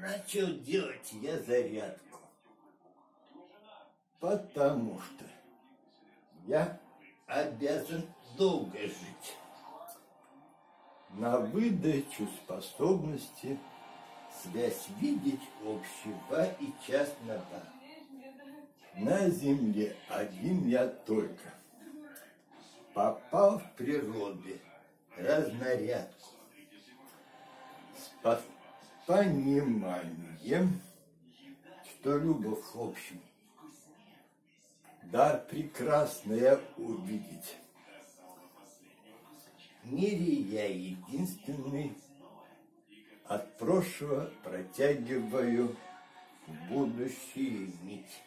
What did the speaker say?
начал делать я зарядку. Потому что я обязан долго жить. На выдачу способности связь видеть общего и частного. На земле один я только. Попал в природе разнарядку. С пониманием, что любовь в общем. Дар прекрасное увидеть. В мире я единственный, от прошлого протягиваю будущее нить.